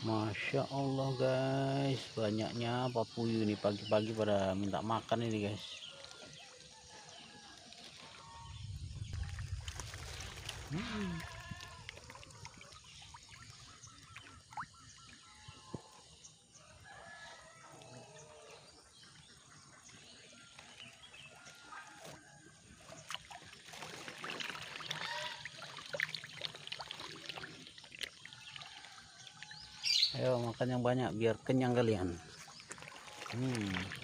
Masya Allah guys banyaknya papuyu nih pagi-pagi pada minta makan ini guys hmm. Ayo makan yang banyak biar kenyang kalian hmm.